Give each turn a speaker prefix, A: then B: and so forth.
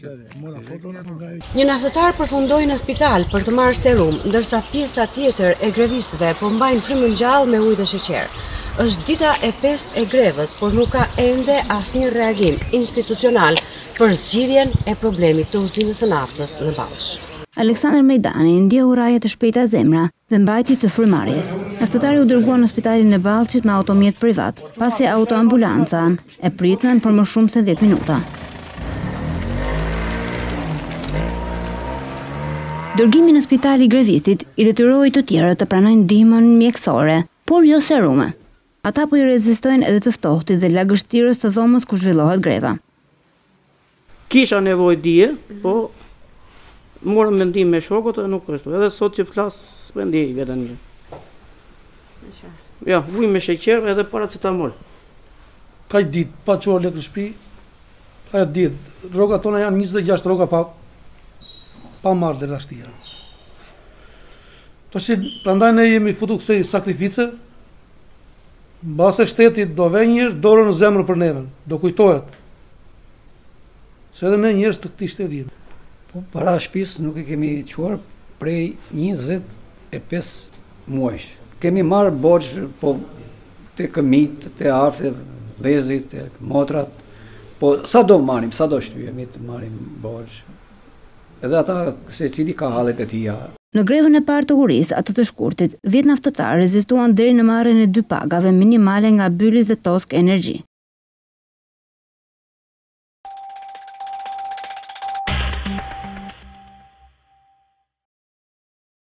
A: Një naftëtar përfundoi në spital për të marrë serum, ndërsa pjesa tjetër e grevistëve po mbajnë frymën gjallë me ujë dhe sheqer. Është dita e 5 e grevës, por nuk ka ende asnjë reagim institucional për zgjidhjen e problemit të uzinës së naftës në Ballsh.
B: Aleksandër Mejdani ndjeu rrahje të shpejta zemre, dhe mbajtje të frymëmarrjes. Naftëtari u dërgua në spitalin e Ballshit me automjet privat, pasi autoambulancën e pritën për më shumë se dhjetë minuta. Dërgimi në spital i grevistit i detyroi të tjerët të pranojnë ndihmën mjekësore, por jo serume. Ata po i rezistojnë edhe të ftohtit dhe lagështirës të dhomës ku zhvillohet greva.
C: Kisha nevojë dje, po morëm mendim me shokët e nuk kështu. Edhe sot që flas s'më ndjej veten mirë. Ja, ujë me sheqer edhe paracetamol.
D: Kaq ditë, pa çuar lekë në shtëpi. Kaq ditë, rrogat tona janë 26 rroga prapa pa marrë dhe rashtia. Tash prandaj ne jemi futur kësaj sakrifice, Mbase shteti do vë njëherë dorën në zemër për neve, do kujtohet se edhe ne njerëz të këtij shteti jemi.
E: Po para në shtëpi nuk e kemi çuar prej 25 muajsh. Kemi marrë borxh po te fëmijët, te vëllezërit, te motrat. Po sa do marrim, sa do shtyjemi të marrim borxh. Edhe ata secili ka hallet e tija.
B: Në grevën e parë të urisë, atë të shkurtit, dhjetë naftëtarë rezistuan deri në marrjen e dy pagave minimale nga Bylis dhe Tosk Energji.